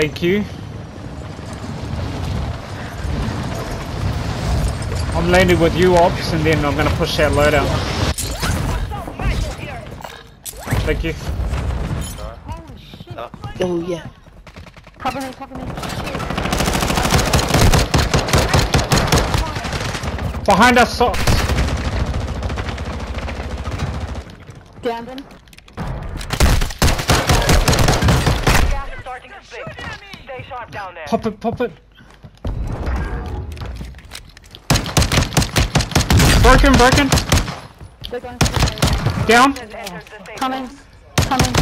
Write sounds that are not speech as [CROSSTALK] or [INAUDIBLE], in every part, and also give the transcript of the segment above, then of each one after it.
Thank you. I'm landing with you, Ops, and then I'm gonna push that loadout. Thank you. Oh yeah. Cover me, cover me. Behind us, Ops. Downed him. Stay sharp down there. Pop it, pop it. Broken, broken. They're going to the Down. Has entered the safe Coming. Coming.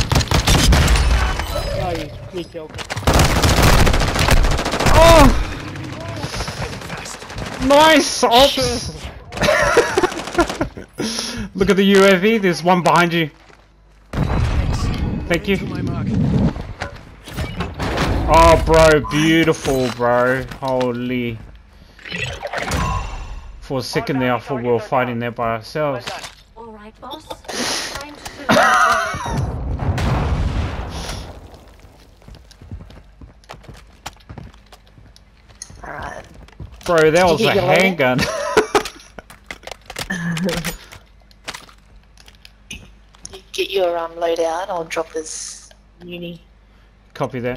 Oh, you, you joking. Oh! Nice, Ops. [LAUGHS] Look at the UAV. There's one behind you. Thank you. Oh, bro, beautiful, bro. Holy. For a second there, I thought we were fighting there by ourselves. Alright, boss. Time to Alright. Bro, that was a get your loadout? handgun. You [LAUGHS] get your um loadout, I'll drop this uni. Copy that.